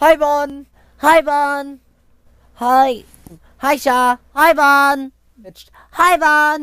Hi, Bon. Hi, Bon. Hi. Hi, Sha. Hi, Bon. Hi, Bon.